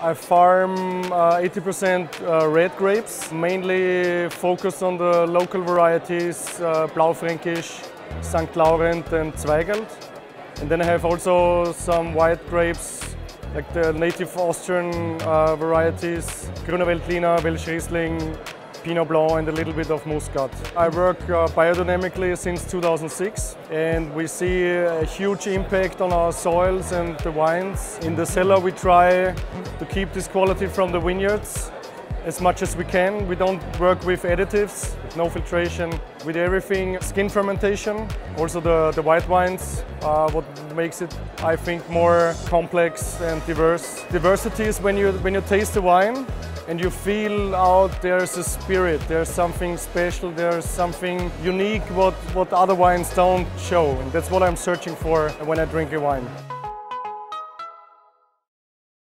I farm 80% uh, uh, red grapes, mainly focused on the local varieties uh, Blaufränkisch, St. Laurent and Zweigelt. And then I have also some white grapes like the native Austrian uh, varieties, Grüner Veltliner, Welsch Riesling, Pinot Blanc and a little bit of Muscat. I work uh, biodynamically since 2006 and we see a huge impact on our soils and the wines. In the cellar we try to keep this quality from the vineyards as much as we can. We don't work with additives, no filtration, with everything skin fermentation. Also the, the white wines, uh, what makes it, I think, more complex and diverse. Diversity is when you, when you taste the wine and you feel out there's a spirit, there's something special, there's something unique what, what other wines don't show. And that's what I'm searching for when I drink a wine.